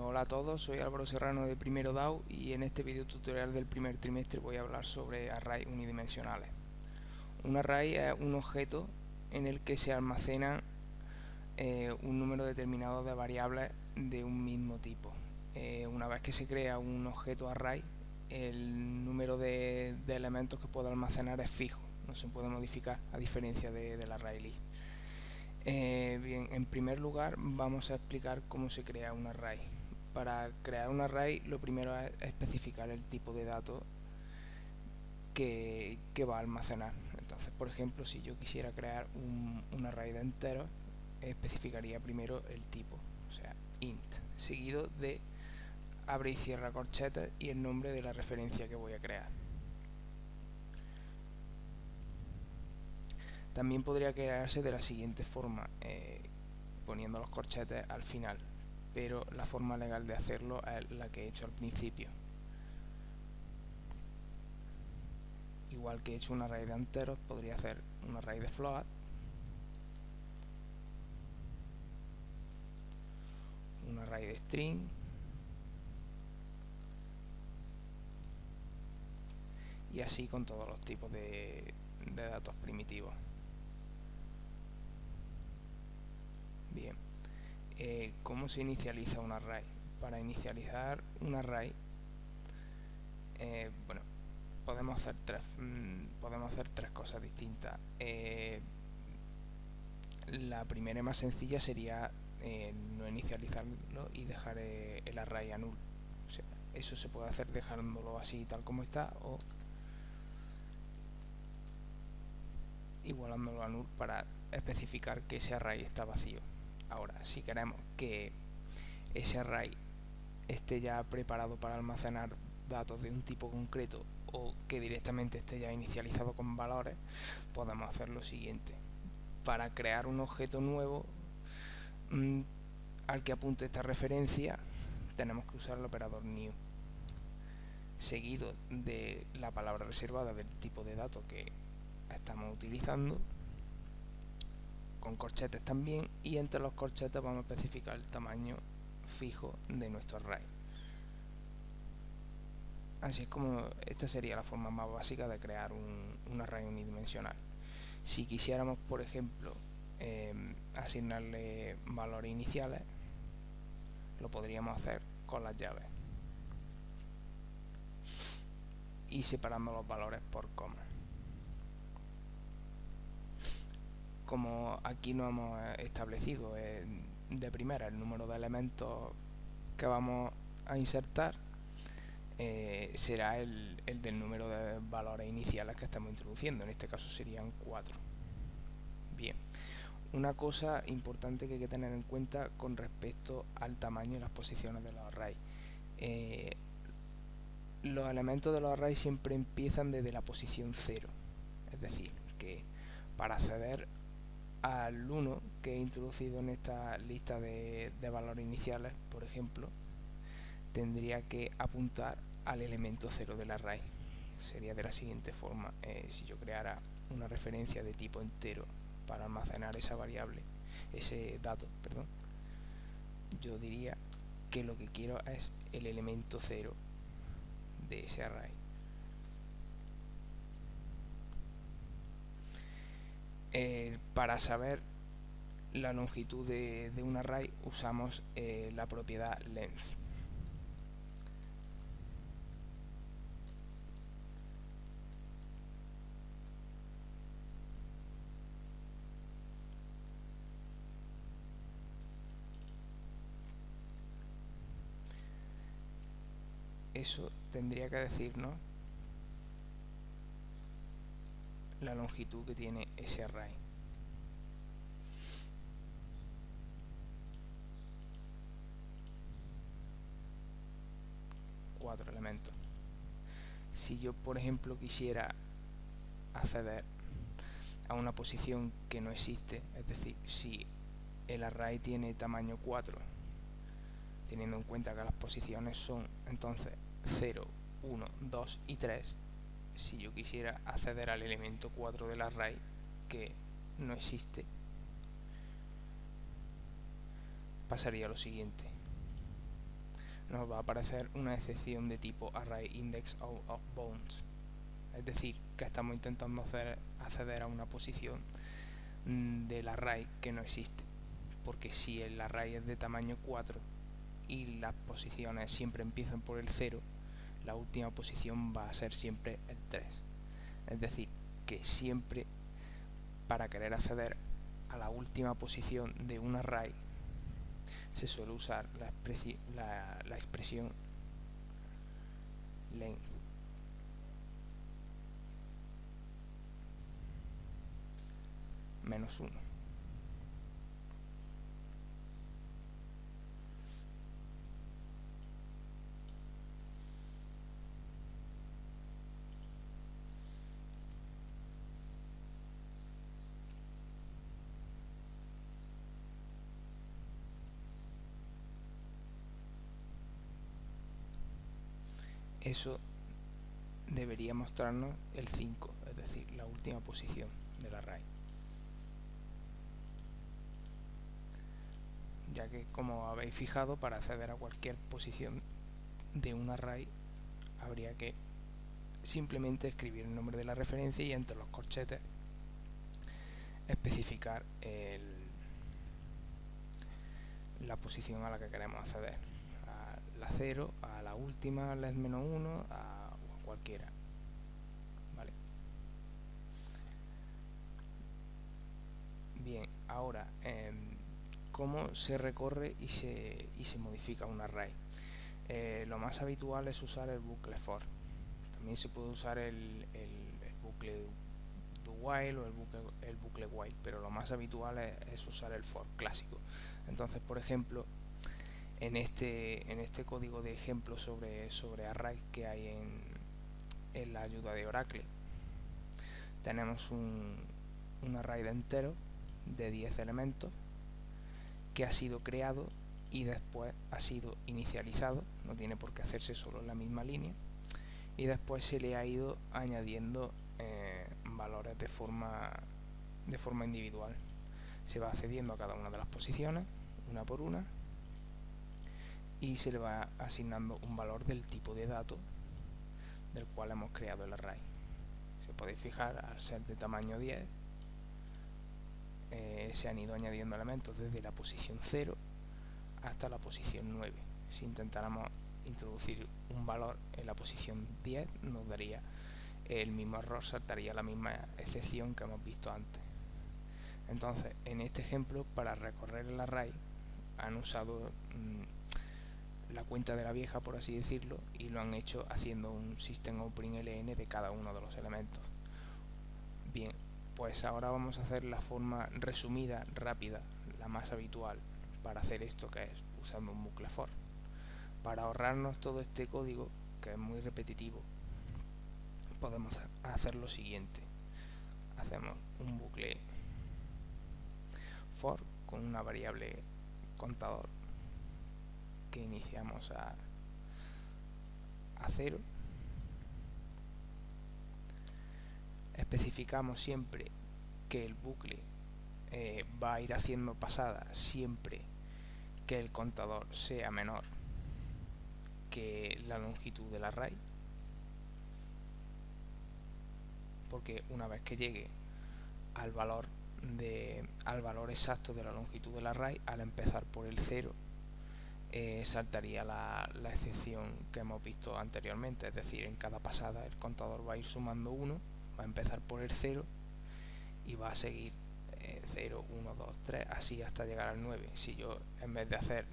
Hola a todos, soy Álvaro Serrano de Primero DAO y en este video tutorial del primer trimestre voy a hablar sobre arrays unidimensionales. Un array es un objeto en el que se almacena eh, un número determinado de variables de un mismo tipo. Eh, una vez que se crea un objeto array, el número de, elementos que puede almacenar es fijo, no se puede modificar a diferencia del array list. Eh, bien, en primer lugar vamos a explicar cómo se crea un array. Para crear un array lo primero es especificar el tipo de datos que, va a almacenar. Entonces, por ejemplo, si yo quisiera crear un, array de enteros, especificaría primero el tipo, o sea, int, seguido de abre y cierra corchetas y el nombre de la referencia que voy a crear. También podría crearse de la siguiente forma, eh, poniendo los corchetes al final, pero la forma legal de hacerlo es la que he hecho al principio. Igual que he hecho una array de enteros, podría hacer una array de float, una array de string, y así con todos los tipos de datos primitivos. Bien, eh, ¿cómo se inicializa un array? Para inicializar un array, eh, bueno, podemos hacer tres, mm, podemos hacer tres cosas distintas. Eh, la primera y más sencilla sería no inicializarlo y dejar el array a null. eso se puede hacer dejándolo así tal como está o igualándolo a null para especificar que ese array está vacío. Ahora, si queremos que ese array esté ya preparado para almacenar datos de un tipo concreto o que directamente esté ya inicializado con valores, podemos hacer lo siguiente. Para crear un objeto nuevo mm, al que apunte esta referencia, tenemos que usar el operador new seguido de la palabra reservada del tipo de datos que estamos utilizando con corchetes también y entre los corchetes vamos a especificar el tamaño fijo de nuestro array así es como esta sería la forma más básica de crear un, array unidimensional. Si quisiéramos por ejemplo em, asignarle valores iniciales lo podríamos hacer con las llaves y separando los valores por coma como aquí no hemos establecido de primera el número de elementos que vamos a insertar eh, será el, del número de valores iniciales que estamos introduciendo. En este caso serían 4 bien. Una cosa importante que hay que tener en cuenta con respecto al tamaño y las posiciones de los arrays. Eh, los elementos de los arrays siempre empiezan desde la posición 0 es decir que para acceder al 1 que he introducido en esta lista de, valores iniciales, por ejemplo, tendría que apuntar al elemento 0 del array. Sería de la siguiente forma, eh, si yo creara una referencia de tipo entero para almacenar esa variable, ese dato, perdón, yo diría que lo que quiero es el elemento 0 de ese array. Eh, para saber la longitud de, un array usamos eh, la propiedad length. Eso tendría que decirnos la longitud que tiene ese array. Cuatro elementos. Si yo, por ejemplo, quisiera acceder a una posición que no existe, es decir, si el array tiene tamaño 4, teniendo en cuenta que las posiciones son entonces 0, 1, 2 y 3, si yo quisiera acceder al elemento 4 del array que no existe pasaría lo siguiente. Nos va a aparecer una excepción de tipo array index of es decir que estamos intentando hacer, acceder a una posición mm, del array que no existe. Porque si el array es de tamaño 4 y las posiciones siempre empiezan por el 0 la última posición va a ser siempre el 3 es decir que siempre para querer acceder a la última posición de un array se suele usar la, expresión length menos 1 eso debería mostrarnos el 5, es decir, la última posición del array. Ya que, como habéis fijado, para acceder a cualquier posición de un array habría que simplemente escribir el nombre de la referencia y entre los corchetes especificar la posición a la que queremos acceder la 0, a la última LED menos 1, a, cualquiera. Vale. Bien, ahora, em, ¿cómo se recorre y se, y se modifica un array? Eh, lo más habitual es usar el bucle for. También se puede usar el, el, bucle do while o el bucle, el bucle while, pero lo más habitual es usar el for clásico. Entonces, por ejemplo, en este, en este código de ejemplo sobre, sobre array que hay en, en la ayuda de Oracle. Tenemos un, un array de entero de 10 elementos que ha sido creado y después ha sido inicializado, no tiene por qué hacerse solo en la misma línea, y después se le ha ido añadiendo eh, valores de forma, de forma individual. Se va accediendo a cada una de las posiciones, una por una, y se le va asignando un valor del tipo de dato del cual hemos creado el array. Se podéis fijar, al ser de tamaño 10, eh, se han ido añadiendo elementos desde la posición 0 hasta la posición 9. Si intentáramos introducir un valor en la posición 10, nos daría el mismo error, saltaría la misma excepción que hemos visto antes. Entonces, en este ejemplo, para recorrer el array, han usado mm, la cuenta de la vieja, por así decirlo, y lo han hecho haciendo un system opening ln de cada uno de los elementos. Bien, pues ahora vamos a hacer la forma resumida, rápida, la más habitual para hacer esto, que es usando un bucle for. Para ahorrarnos todo este código, que es muy repetitivo, podemos hacer lo siguiente. Hacemos un bucle for con una variable contador que iniciamos a, a cero. Especificamos siempre que el bucle eh, va a ir haciendo pasada siempre que el contador sea menor que la longitud del array porque una vez que llegue al valor de al valor exacto de la longitud del array al empezar por el 0 eh, saltaría la, excepción que hemos visto anteriormente, es decir, en cada pasada el contador va a ir sumando 1, va a empezar por el 0 y va a seguir 0, 1, 2, 3, así hasta llegar al 9. Si yo en vez de hacer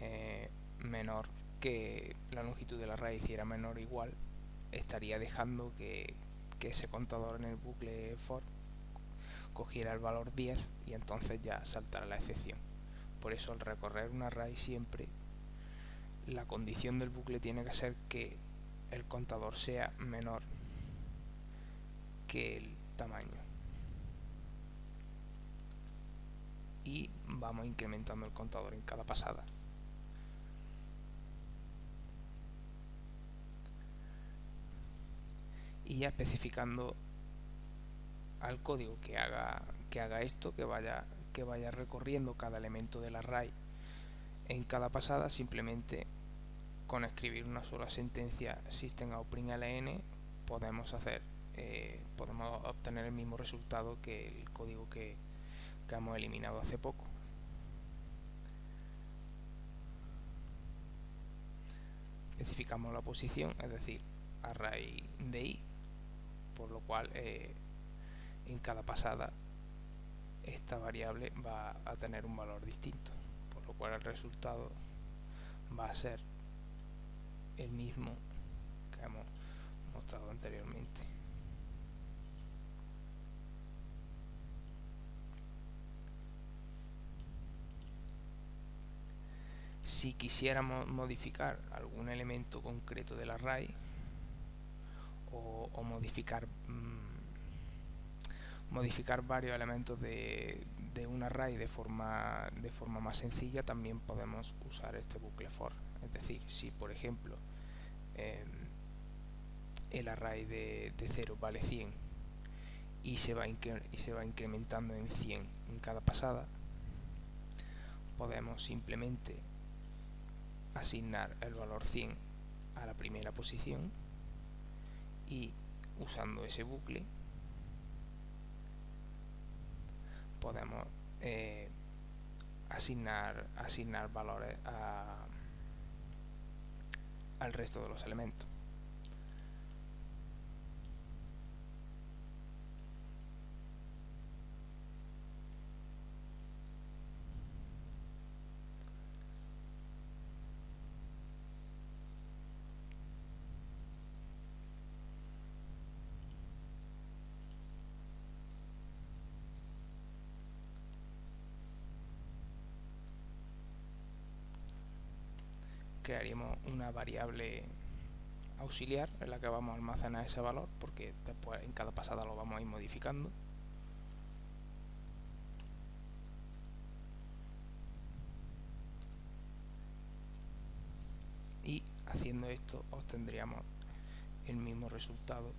eh, menor que la longitud de la raíz hiciera menor o igual, estaría dejando que, que ese contador en el bucle for cogiera el valor 10 y entonces ya saltará la excepción. Por eso al recorrer un array siempre la condición del bucle tiene que ser que el contador sea menor que el tamaño. Y vamos incrementando el contador en cada pasada. Y ya especificando al código que haga, que haga esto, que vaya que vaya recorriendo cada elemento del array en cada pasada simplemente con escribir una sola sentencia system podemos hacer eh, podemos obtener el mismo resultado que el código que, que hemos eliminado hace poco. Especificamos la posición es decir array de i por lo cual eh, en cada pasada esta variable va a tener un valor distinto por lo cual el resultado va a ser el mismo que hemos mostrado anteriormente. Si quisiéramos modificar algún elemento concreto del array o, modificar mm, modificar varios elementos de, de, un array de forma, de forma más sencilla también podemos usar este bucle for. Es decir, si por ejemplo em, el array de, de 0 vale 100 y se, va y se va incrementando en 100 en cada pasada podemos simplemente asignar el valor 100 a la primera posición y usando ese bucle podemos eh, asignar, asignar valores al resto de los elementos. Crearíamos una variable auxiliar en la que vamos a almacenar ese valor porque después en cada pasada lo vamos a ir modificando. Y haciendo esto obtendríamos el mismo resultado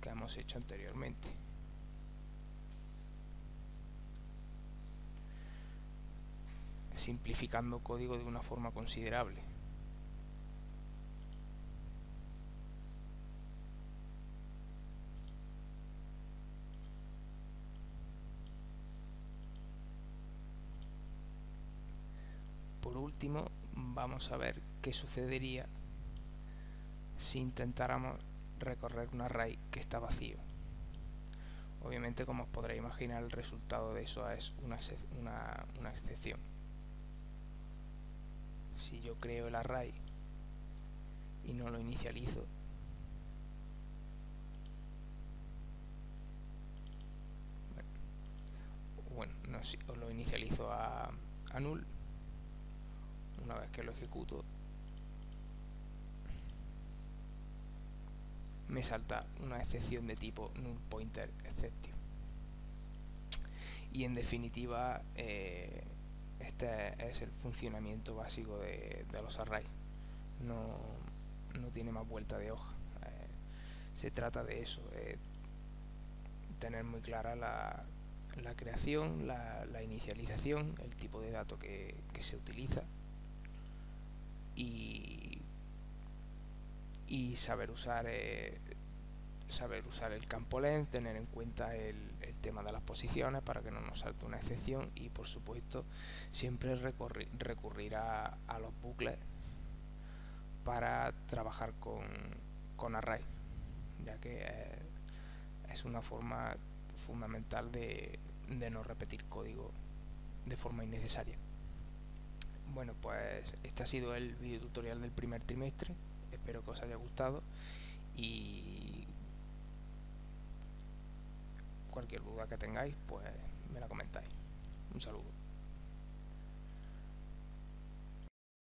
que hemos hecho anteriormente simplificando código de una forma considerable. Por último, vamos a ver qué sucedería si intentáramos recorrer un array que está vacío. Obviamente, como os podréis imaginar, el resultado de eso es una, una, excepción si yo creo el array y no lo inicializo. Bueno, no, si, lo inicializo a, a null una vez que lo ejecuto me salta una excepción de tipo null pointer exception y en definitiva eh, este es el funcionamiento básico de, los arrays no, no, tiene más vuelta de hoja. Eh, se trata de eso tener muy clara la, la creación, la, la, inicialización, el tipo de dato que, que se utiliza y, y saber usar eh, saber usar el campo length, tener en cuenta el, tema de las posiciones para que no nos salte una excepción y por supuesto siempre recurrir, a, los bucles para trabajar con, con array ya que es una forma fundamental de, de no repetir código de forma innecesaria. Bueno pues este ha sido el video tutorial del primer trimestre. Espero que os haya gustado y cualquier duda que tengáis, pues me la comentáis. Un saludo.